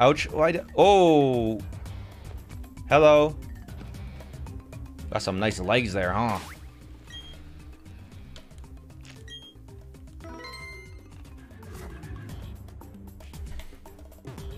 Ouch. Why? Oh. Hello. Got some nice legs there, huh?